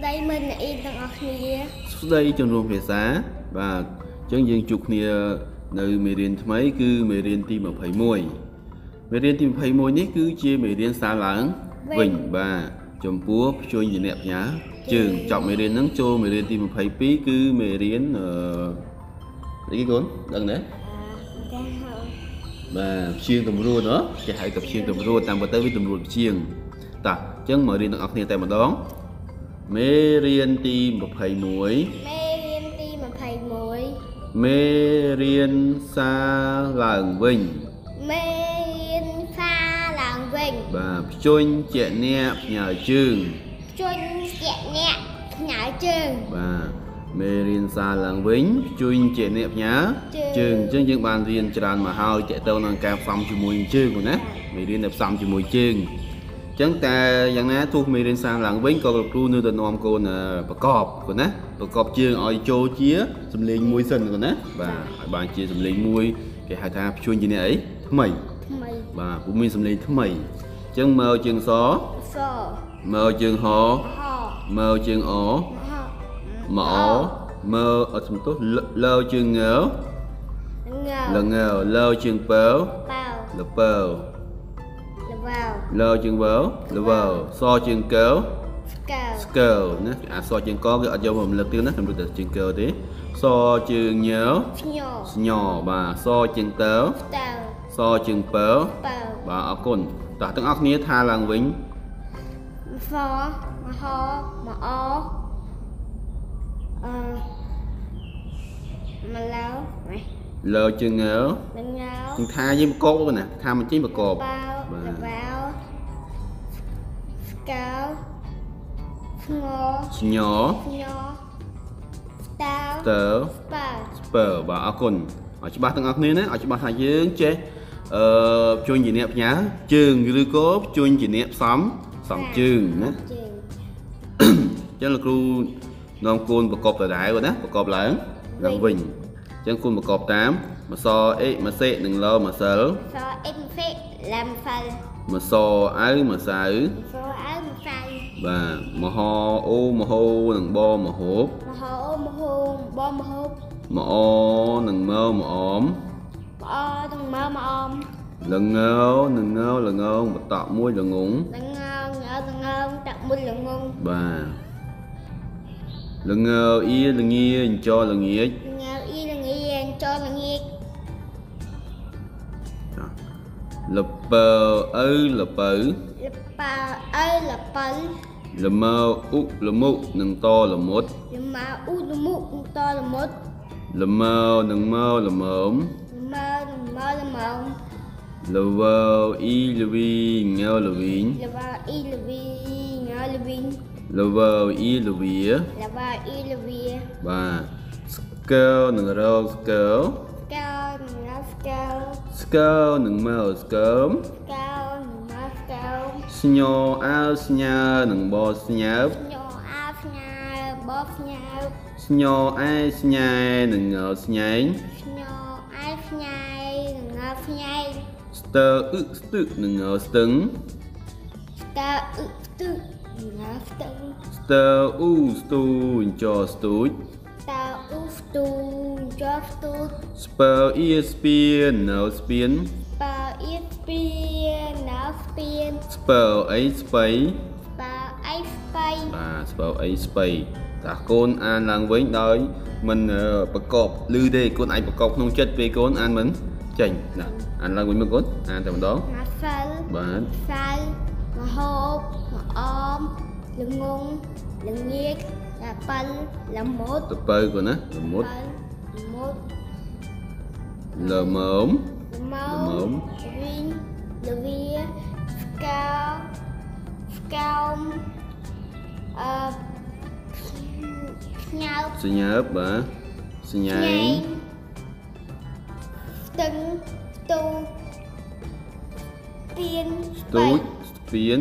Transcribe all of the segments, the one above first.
ស្ដីមិត្តអ្នកអ៊ីទាំងអស់គ្នាសួស្តីជំនុំភាសាបាទអញ្ចឹងយើងជួបគ្នានៅមេរៀនថ្មី គឺមេរៀនទី21មេរៀនទី21នេះគឺជាមេរៀនសារឡើងវិញបាទចំពោះព្យញ្ជនៈផ្ញើជើងចប់មេរៀនហ្នឹងចូលមេរៀនទី22គឺមេរៀនអឺអីគេកូនដឹងទេអឺតែហៅបាទព្យាងតម្រួតហ៎គេហៅថាព្យាងតម្រួតតាមពិតទៅវាតម្រួតព្យាងតោះអញ្ចឹងមករៀនទាំងអស់គ្នាតែម្ដង មេរៀនទី21មេរៀនទី21មេរៀនសារឡើងវិញមេរៀនសាឡើងវិញបាទព្យញ្ជនៈផ្ញើជើងជន់ជាក់អ្នកផ្ញើជើងបាទមេរៀនសារឡើងវិញព្យញ្ជនៈផ្ញើជើងអញ្ចឹងយើងបានរៀនច្រើនមកហើយតកតទៅនឹងការផ្សំជាមួយនឹងជើងហ្នឹងណាមេរៀនដែលផ្សំជាមួយជើងអញ្ចឹងតែយ៉ាងណាទោះមេរៀនសារឡើងវិញក៏លោកគ្រូនៅតែនាំកូនអឺប្រកបកូនណាប្រកបជើងឲ្យចូលជាសំឡេងមួយសិនកូនណាបាទឲ្យបានជាសំឡេងមួយគេហៅថាព្យញ្ជនៈអីថ្មីថ្មីបាទពុំមានសំឡេងថ្មីអញ្ចឹងមើលជើងសសមើលជើងហហមើលជើងអហមកអមើលអត់សំទោសលលើជើងងើងលងើលើជើងពើបៅលពើ លវ៉ាវលើជើងវើលវើសជើងកើស្កៅស្កើណាអាសជើងកគេអត់យកមករំលឹកទៀតណាសម្រាប់តែជើងកើទេសជើងញើស្ញោស្ញបាទសជើងតើតៅសជើងពើបៅបាទអរគុណតោះទាំងអស់គ្នាថាឡើងវិញហ្វមហមអអឺមកឡៅម៉េះលើជើងងើលងៅជាងថាយើងប្រកបណាថាមិនចេញប្រកបបៅបាទ ស្ងោស្ញស្ញោស្តៅតើស្បើស្ពើបាទអរគុណឲ្យច្បាស់ទាំងអស់គ្នាណាឲ្យច្បាស់ថាយើងចេះអឺព្យញ្ជនៈផ្ញើជើងឬក៏ព្យញ្ជនៈផ្សំផ្សំជើងណាជើងអញ្ចឹងលោកគ្រូនាំកូនប្រកបដដែលណាប្រកបឡើងឡើងវិញអញ្ចឹងកូនប្រកបតាមម្សអេម្សេនិងឡម្សិលសអ៊ីមហ្វេឡាំហ្វាល់ម្សអៅម្សៅសអើម្សៅ បាទមហអូមហោនិងបមហូបមហោមហូមបងមហូបមអនិងមើមអមបអទាំងមើមអមលងើនិងងើលងងបតក់មួយលងងលងងងើលងងតាក់មុលលងងបាទលងើអ៊ីលងាអញ្ចរល្ងាចងើអ៊ីលងៀចូលលងាកលពើឪលពៅលប៉ាអើលប៉ លលមើអ៊ុលមុនិងតលមុតលម៉ាអ៊ូលមុតលមុតលមើនិងមើលមើមមើមើលមងលវើអ៊ីលវីងើលវីងលវ៉ាអ៊ីលវីងើលវីងលវើអ៊ីលវីលវ៉ាអ៊ីលវីបាទស្កើនិងរោស្កើកៅណាស់កៅស្កើនិងមើលស្កើមកៅណាស់កៅ ស្ញោអើស្ញើនិងបស្ញើបញោអាផ្ញើបបផ្ញើស្ញោអែស្ញែនិងងើស្ញែងញោអាយផ្ញើងើផ្ញើស្ទើអ៊ឹស្ទឹកនិងងើស្ទឹងតើអ៊ឹទឹកងើស្ទឹងស្ទើអ៊ូស្ទូអញ្ចរស្ទូចតើអ៊ូស្ទូជាប់ស្ទូស្ពើអ៊ីស្ពាននៅស្ពានបើអ៊ីស្ពីណាស្ពីនស្ពើអីស្បៃបើអីស្បៃបាទស្ពើអីស្បៃតាកូនអានឡើងវិញដោយមិនអឺប្រកបឮទេកូនអាចប្រកបក្នុងចិត្តពេលកូនអានមិនចេញណាអានឡើងវិញមកកូនអានតែម្ដងណាសិលបាទសៅមហូបមកអមល្ងងល្ងាកឡាប៉លល្មុតតពៅកូនណាល្មុតប៉លល្មុតលមើមល្មល្មមមវិញលវាស្កោស្កោមអឺផ្ញើសញ្ញាបបាទសញ្ញាញ៉ៃងស្ទឹងស្ទូពៀនស្ទូចស្ពាន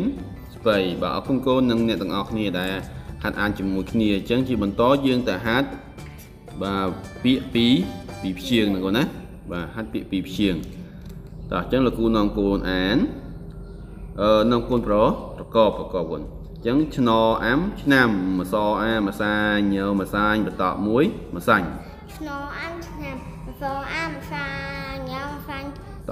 ស្បៃបាទអរគុណកូននិងអ្នកទាំងអស់គ្នាដែលហាត់អានជាមួយគ្នាអញ្ចឹងជាបន្តយើងតែហាត់បាទពាក្យពីរពីរព្យាង្គហ្នឹងកូនណា បាទហាត់ពាក្យពីរព្យាង្គតោះអញ្ចឹងលោកគ្រូនាំកូនអានអឺនាំកូនប្រប្រកបប្រកបកូនចឹងឆ្នអាំឆ្នាំម្សអាម្សាញើម្សាញបន្តមួយម្សាញ់ឆ្នោអាំឆ្នាំសអាំសាញ៉ាំសាញ់ត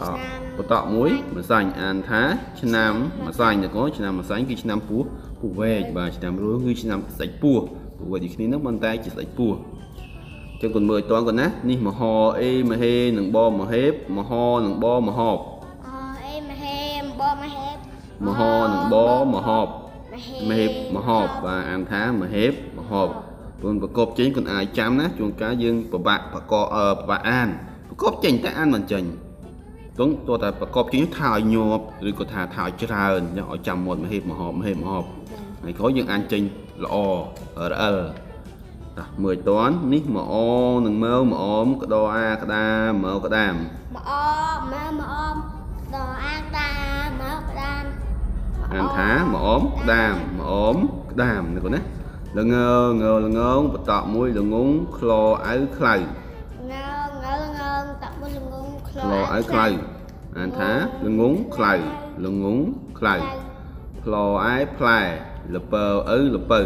បន្តមួយម្សាញ់អានថា ឆ្នាំម្សាញ់តើកូនឆ្នាំម្សាញ់គឺឆ្នាំពោះពោះវែកបាទឆ្នាំរស់គឺឆ្នាំស្ដេចពោះពោះវែកដូចគ្នានឹងប៉ុន្តែជាស្ដេចពោះ ចឹងកូនមើលឲ្យតន់កូនណានេះមហអេមហេនិងបមហេបមហនិងបមហបអអេមហេមបមហេបមហនិងបមហបមហេបមហបបាទអានថាមហេបមហបព្រោះប្រកបចេញគុនអាចចាំណាជួនកាលយើងពិបាកប្រកបអឺពិបាកអានប្រកបចេញតែអានមិនចេញទងតើតែប្រកបចេញថាឲ្យញាប់ឬក៏ថាថាឲ្យច្រើនអញ្ចឹងឲ្យចាំមាត់មហេបមហបមហេបមហបហើយក្រោយយើងអានចេញល្អរអិល តោះមើលតន់នេះមអនឹងមើលមអមក្តរអាក្តាមើលក្តាមមអមើមអមដអាតាមកដានអានថាមអមក្តាមមអមក្តាមនេះកូនណាលងើងើលងងបតក់មួយលងងក្លអៅខ្លៅងើងើងើតាក់មុនលងងខ្លោក្លអៅខ្លៅអានថាលងងខ្លៅលងងខ្លៅក្លអែផ្លែលពើអៅលពៅ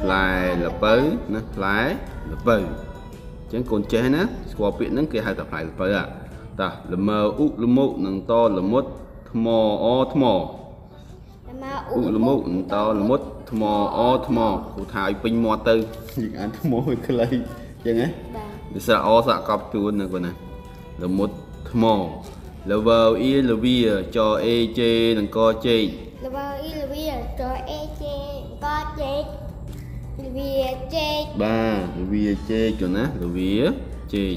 ផ្លែលពៅណាផ្លែលពៅអញ្ចឹងកូនចេះណាស្គាល់ពាក្យហ្នឹងគេហៅថាផ្លែលពៅអាតាលមើអ៊ុលមុកនឹងតលមុតថ្មអថ្មមកអ៊ុលមុកនឹងតលមុតថ្មអថ្មគ្រូថាឲ្យពេញមាត់ទៅយើងអានថ្មឲ្យខ្លីអញ្ចឹងណាបាទវាស្រៈអស្រៈកប់ទួនណាគាត់ណាលមុតថ្មលវើអ៊ីលវាចអេជេនឹងកជេ លវីជេបាទលវាជេកគាត់ណាលវាជេក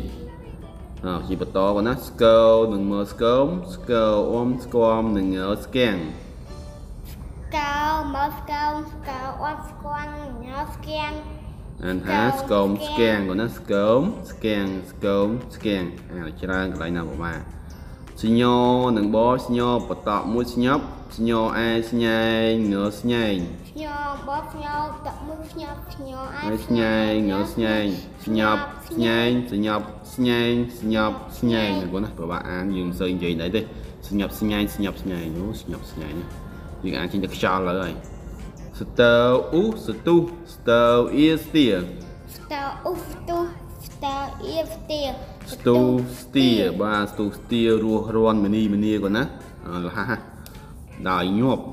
អោជាបន្តគាត់ណាស្កើនឹងមើលស្កើមស្កើអ៊ំស្គមនឹងងើស្គាំងកៅមកកៅកៅអត់ស្គាន់ញ៉ាស្គាំងអានថាស្គមស្គាំងគាត់ណាស្គមស្គាំងស្គមស្គាំងអាច្រើនកន្លែងណាប្រមាសញ្ញោនឹងបសញ្ញោបតក់មួយស្ញប់សញ្ញោអែស្ញែងងើស្ញែងខ្ញុំ បបខ្ញុំតាក់មុខខ្ញុំខ្ញុំអាហើយស្ញែងងើស្ញែងស្ញប់ស្ញែងសញ្ញប់ស្ញែងស្ញប់ស្ញែងបងណាប្រហែលអានយើងមិនសូវនិយាយដែរទេសញ្ញប់ស្ញែងស្ញប់ស្ញែងអូស្ញប់ស្ញែងយើងអានចេញតែខ្យល់ហើយស្ទើអ៊ូស្ទុះស្ទើអ៊ីស្ទាស្តៅអ៊ុស្ទុស្តៅអ៊ីស្ទាស្ទូស្ទាបាទស្ទូស្ទារស់រាន់មនីមនីគាត់ណាអឺលះ ដោយញាប់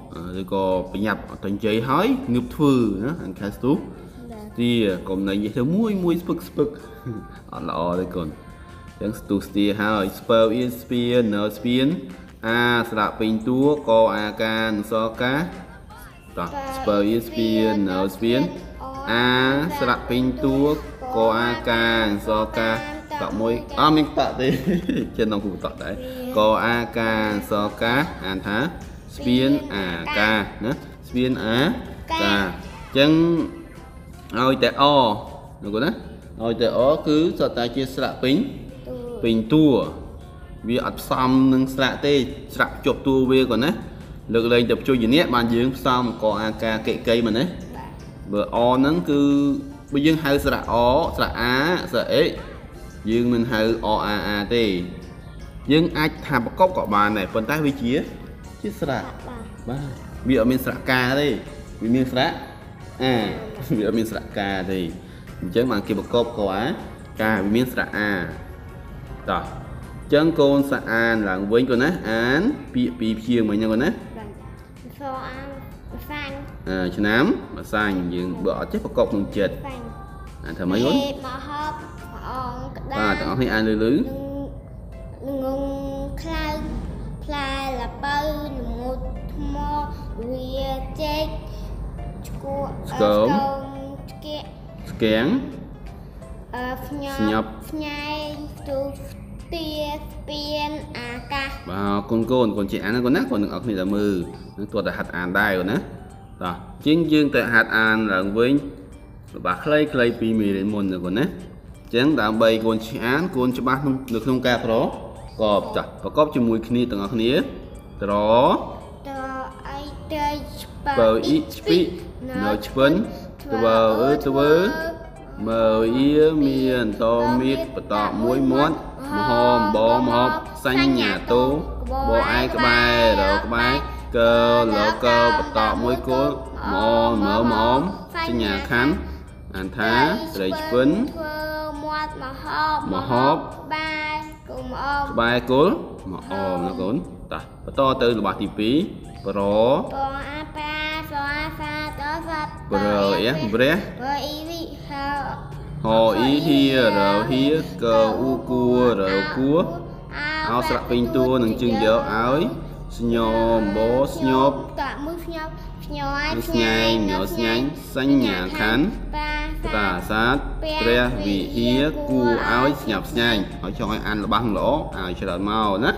ឬក៏ប្រញាប់អត់តែនិយាយហើយងើបធ្វើណាអានខែស្ទូស្ទាកុំន័យនិយាយទៅមួយមួយស្ពឹកស្ពឹកអត់ល្អទេកូនអញ្ចឹងស្ទុះស្ទាហើយស្ពើអៀនស្ពាននៅស្ពានអាស្រៈពេញតួកអាការនសកាតោះស្ពើអៀនស្ពាននៅស្ពានអាស្រៈពេញតួកអាការនសកាតក់មួយអត់មានតក់ទេចិនក្នុងគូតក់ដែរកអាការនសកាអានថា ស្ពានអាកាណាស្ពានអាកាអញ្ចឹងឲ្យតែអនោះគាត់ណាឲ្យតែអគឺសុទ្ធតែជាស្រៈពេញទូពេញតួវាអត់ផ្សំនឹងស្រៈទេស្រៈភ្ជាប់តួវាគាត់ណាលើកលែងតែភ្ជួយនេះបានយើងផ្សំកអាការកិកៃមកណាបាទបើអហ្នឹងគឺបើយើងហៅស្រៈអស្រៈអាស្រៈអេយើងមិនហៅអអាអាទេយើងអាចថាប្រកបក៏បានដែរប៉ុន្តែវាជា ជាស្រៈបាទបាទវាអត់មានស្រៈកាទេវាមានស្រៈអាវាអត់មានស្រៈកាទេអញ្ចឹងបានគេប្រកបកអាកាវាមានស្រៈអាតោះអញ្ចឹងកូនសាអានឡើងវិញកូនណាអាន ពាក្យពីរព្យាង្គមិញហ្នឹងកូនណាបាទសអានសាញ់អឺឆ្នាំម្សាញ់យើងបើអត់ចេះប្រកបក្នុងចិត្តសាញ់អានថាម៉េចកូនមហបព្រះអង្គក្តាបាទទាំងអស់គ្នាអានលឺលឺនឹង លែលបើលមុតថ្មវាចេកឈួរឆ្កែស្គាំងអឺស្ញស្ញប់ស្ញែងទូស្ទាស្ពានអាកាសបាទកូនកូនកូនចេះអានណាកូនណាកូនទាំងអស់គ្នាតែមើលនឹងទោះតែហាត់អានដែរកូនណាតោះជាងយើងទៅហាត់អានឡើងវិញរបស់ខ្លីខ្លីពីមេរៀនមុនណាកូនណាអញ្ចឹងដើម្បីកូនចេះអានកូនច្បាស់ក្នុងនៅក្នុងការប្រកបចាស់ប្រកបជាមួយគ្នាទាំងអស់គ្នា ត្រតអីទៅស្បើអ៊ីស្ពីនៅឆ្វិនធ្វើអើធ្វើមើអ៊ីមានតមៀតបតមួយមាត់មហមបងមហបសញ្ញាតូបឯក្បែររក្បែរកើលកើបតមួយគល់មមើមមសញ្ញាខណ្ឌអានថាស្រីឆ្ពិនធ្វើមាត់មហបមហបបាយ គុំអមក្បែរគល់មកអមណាកូនតោះបន្តទៅរបស់ទី2ប្របអាប៉ាសអាហ្វាតអហ្វាប្រអៀប្រះបអ៊ីវិហៅហអ៊ីហៀរហៀកើអ៊ូគួរគួអោស្រៈពេញតួនឹងជឹងយកឲ្យស្ញមបោស្ញប់តមួយស្ញប់ស្ញយស្ញែងញស្ញែងសញ្ញាខណ្ឌបា ប្រាសាទព្រះវិហារគួរឲ្យស្ញប់ស្ញែងឲ្យចង់ឲ្យអានរបស់ល្អឲ្យច្រើនមកណា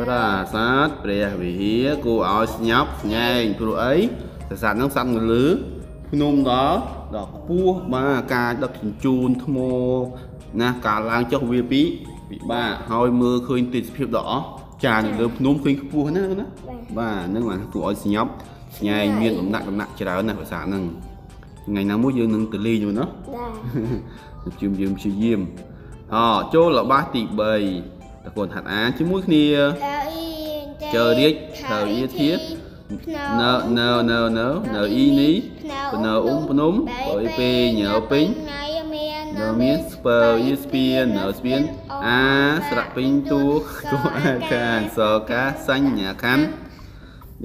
ប្រាសាទព្រះវិហារគួរឲ្យស្ញប់ស្ញែងព្រោះអីប្រាសាទហ្នឹងស្ថិតនៅលើភ្នំដល់ដល់ខ្ពស់បាទការដឹកជញ្ជូនថ្មណាការឡើងចុះវាពីពិបាកហើយមើលឃើញទេសភាពដ៏អស្ចារ្យនៅលើភ្នំឃើញខ្ពស់ណាណាបាទហ្នឹងបាទគួរឲ្យស្ញប់ស្ញែងមានដំណាក់ដំណាក់ច្រើនណាស់ប្រាសាទហ្នឹង ថ្ងៃណាមួយយើងនឹងទៅលេងមួយណោះបាទជឿមយើងព្យាយាមអចូលរបស់ទី3តើកូនហាត់អានជាមួយគ្នាកៅអ៊ីចើរៀចថើយាធានៅនៅនៅនៅនៅអ៊ីនេះភ្នៅអ៊ុំភ្នំបើអ៊ីពេញើពេញថ្ងៃមាននៅមានស្ពើយីស្ពាននៅស្ពានអាស្រៈពេញតួគួអាកានសកាសញ្ញាខណ្ឌ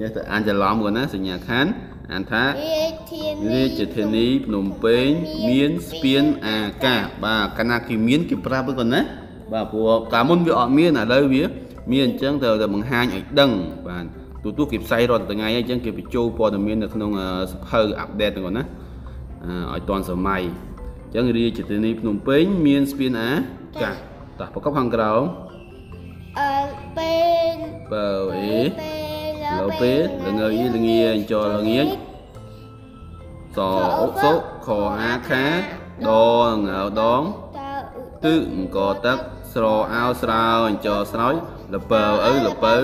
យកទៅអានច្រឡំគាត់ណាសញ្ញាខណ្ឌ អានថារាជធានីរាជធានីភ្នំពេញមានស្ពានអាកាសបាទកាលណាគេមានគេប្រាប់ហ្នឹងណាបាទព្រោះកាលមុនវាអត់មានឥឡូវវាមានអញ្ចឹងត្រូវតែបង្ហាញឲ្យដឹងបាទទូទូគេផ្សាយរាល់ថ្ងៃអញ្ចឹងគេបញ្ចូលព័ត៌មាននៅក្នុងអឺសភៅអាប់ដេតហ្នឹងណាអឺឲ្យទាន់សម័យអញ្ចឹងរាជធានីភ្នំពេញមានស្ពានអាកាសតោះប្រកបខាងក្រោមអឺពេលបើអេ ពេលលោពេលល្ងើយល្ងាអញ្ចលល្ងាចសអុកសុកខអាខាដងើដងតើទឹកអង្គទឹកស្រអោស្រោអញ្ចស្រោចលពៅឪលពៅ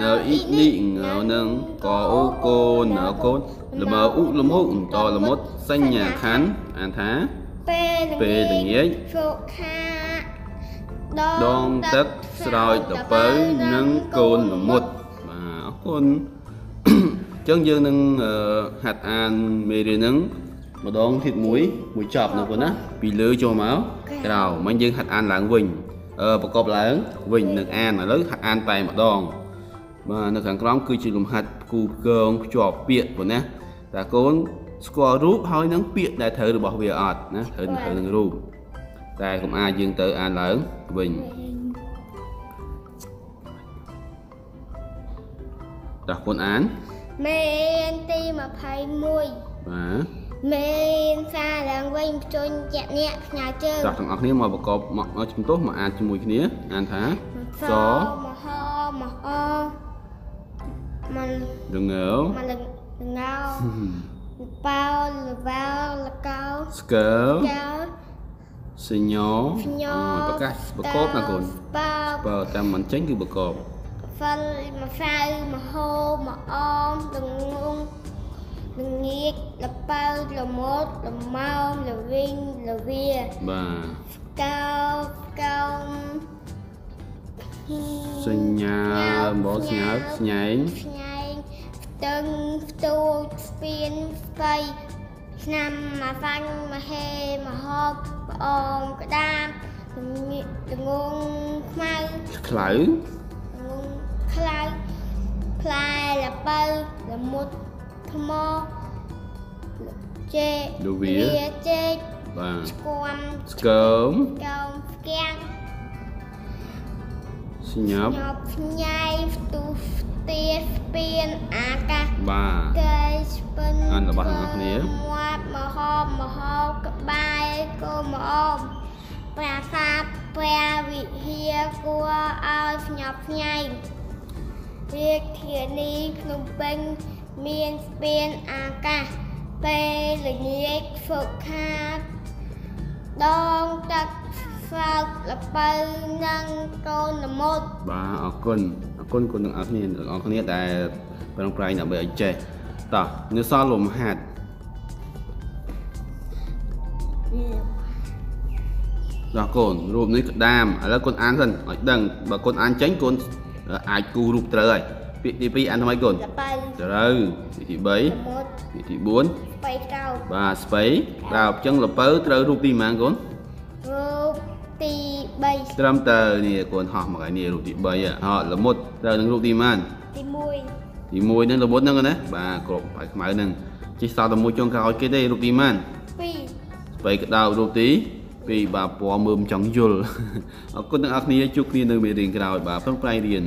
នៅអ៊ីនេះងើនឹងកអូកូននៅកូនលមើអ៊ុលមុខអន្តលមុតសញ្ញាខណ្ឌអានថាពេលពេលល្ងាចសុខាដងទឹកស្រោចលពៅនិងកូនលមុតបាទអរ គុណអញ្ចឹងយើងនឹងអឺហាត់អានមេរៀនហ្នឹងម្ដងទៀតមួយមួយចប់ណាបងណាពីលើចូលមកក្រោមមិញយើងហាត់អានឡើងវិញអឺប្រកបឡើងវិញនឹងអានឥឡូវហាត់អានតែម្ដងបាទនៅខាងក្រោមគឺជាលំហាត់គូកងភ្ជាប់ពាក្យបងណាតើកូនស្គាល់រូបហើយនឹងពាក្យដែលត្រូវរបស់វាអត់ណាត្រូវត្រូវនឹងរូបតែកុំអាចយើងទៅអានឡើងវិញ តើកូនអានមេរៀនទី21បាទមេរៀនសារឡើងវិញជន់ជាក់ញាក់ផ្ញើជើងចាស់ទាំងអស់គ្នាមកប្រកបមកមកជំទាស់មកអានជាមួយគ្នាអានថាសសមហមអមិនដងើមិនលងោប៉ោលវ៉ាលកោស្កើកោសញ្ញោផ្ញោអូប្រកាសប្រកបណាកូនប៉ោបើតាមមិនចេញគឺប្រកប ហ្វិលមកសៅមកហូមកអមលងងលងាកលប៉ៅលមុតលម៉ោមលវិញលវាបាទកោកោមសញ្ញាមកស្ញើស្ញែងស្ញែងផ្ទឹងផ្ទួចស្ពានស្បៃឆ្នាំមកសាញ់មកហេមកហបក្អមក្តាមល្ងល្ងងខ្មៅខ្លៅល្ងង ខ្លៅផ្លែលបើលមុតថ្មចេលវាចេកបាទស្គំស្កើមកោមផ្គាំងសញ្ញាប់ញប់ផ្ញៃផ្ទុះផ្ទាស្ពានអាកាសបាទកែស្ពិនអានរបស់អ្នកនរគ្នាមាត់មហោបមហោបក្បែរគោមអមប្រាសាទព្រះវិហារគួរឲ្យស្ញប់ស្ញែង រាជធានីភ្នំពេញមានស្ពានអាកាសពេលល្ងាចសុខាដងទឹកស្រោចលពៅនិងកូនល្មុតបាទអរគុណអរគុណគុណទាំងអស់គ្នាទាំងអស់គ្នាដែលប្រឹងប្រែងដើម្បីឲ្យចេះតោះនៅសល់លំហាត់ដល់កូនរូបនេះក្តាមឥឡូវកូនអានសិនឲ្យដឹងបើកូនអានចេញកូន អាចគូរូបត្រូវហើយពាក្យទី2អានថ្មីកូនលបើត្រូវពាក្យទី3សមុទ្រពាក្យទី4ស្បៃកោបបាទស្បៃដល់អញ្ចឹងលពៅត្រូវរូបទីប៉ុន្មានកូនរូបទី3ត្រឹមតើនេះកូនហោះមកហើយនេះរូបទី3ហោះល្មុតត្រូវនឹងរូបទីប៉ុន្មានទី1ទី1ហ្នឹងល្មុតហ្នឹងណាបាទក្របបាយខ្មៅហ្នឹងជិះសតតែមួយចុងក្រោយគេទេរូបទីប៉ុន្មាន2ស្បៃក្តៅរូបទី 2បាទពណ៌មើមចង់យល់អរគុណទាំងអស់គ្នាជួបគ្នានៅមេរៀនក្រោយបាទប្រឹងប្រែងរៀន